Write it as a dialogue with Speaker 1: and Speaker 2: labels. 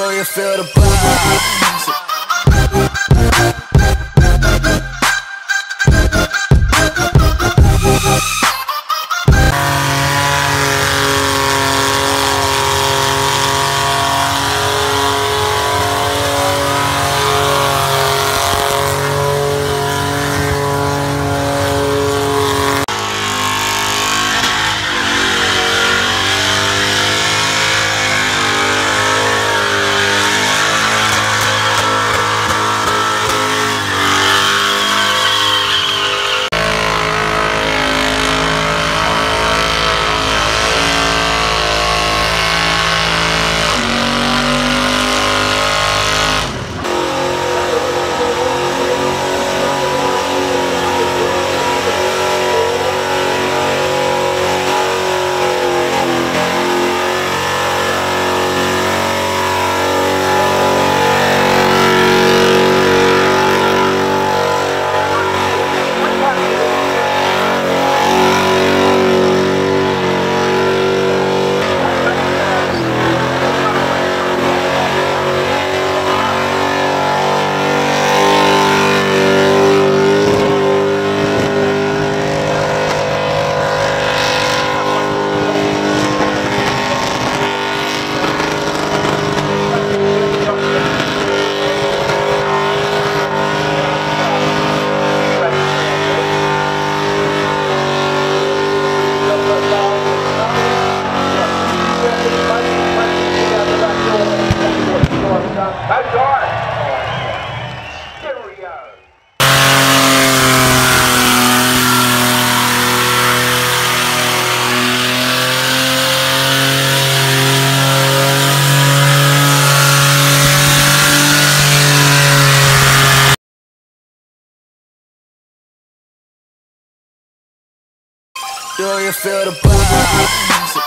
Speaker 1: Do you feel the vibes? Do you feel the buzz?